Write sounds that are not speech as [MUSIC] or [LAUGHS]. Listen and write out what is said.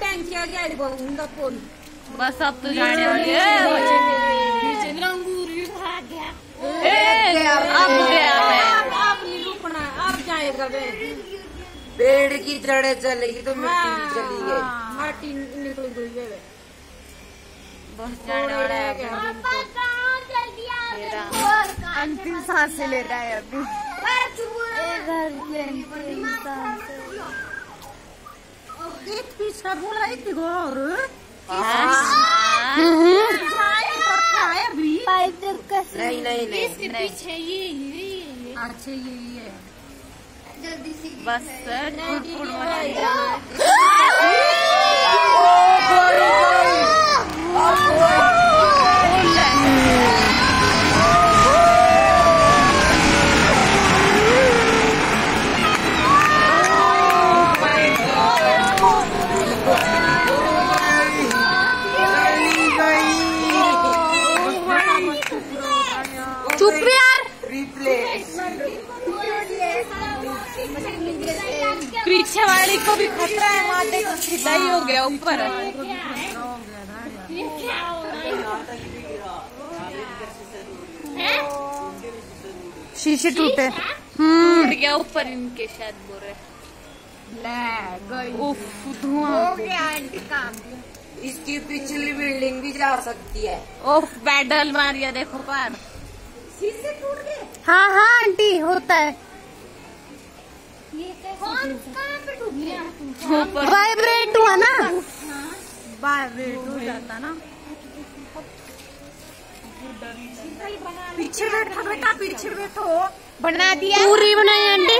टैंकिया गाड़ी बस अब तो जाने वाली है। अंगूर भी भाग गया। अब गया अब नहीं रुकना अब जाएगा वे पेड़ की जड़ें चलेगी तो मिट्टी भी चली गई माटी निकल गई वे बस जाने वाला है अंतिम सांस ले रहा है अभी। एक पीछा बोला एक और हाँ। अभी नहीं नहीं नहीं पीछे ये ये अच्छा ये ये बस कुड़कुड़ [LAUGHS] चुप यार। पीछे वाली को भी खतरा है वहाँ देखो सीधा ही हो गया ऊपर। शीशे टूटे। टूट गया ऊपर इनके शायद बोल रहे। इसकी पिछली बिल्डिंग भी जा सकती है। उफ बैडल मारिया देखो पार हाँ हाँ आंटी होता है। वाइब्रेट हुआ ना? वाइब्रेट हो जाता ना। पीछे बैठा बेटा पीछे बैठो। बना दिया पूरी बनाई आंटी।